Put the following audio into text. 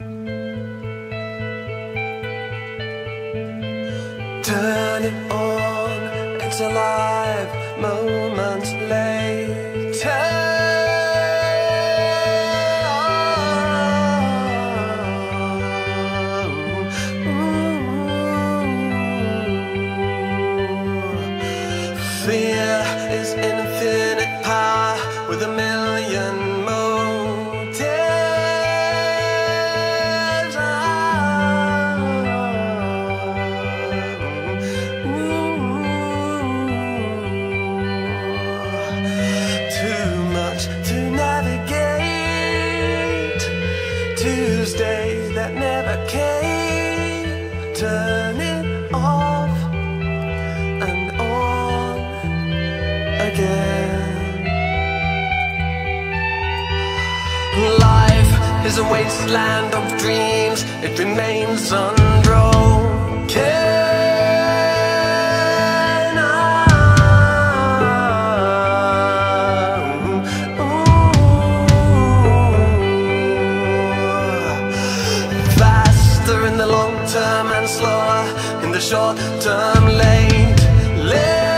Turn it on, it's alive, moments later. Fear is infinite power with a million never came. Turn it off and on again. Life is a wasteland of dreams, it remains unbroken. in the short-term late. late.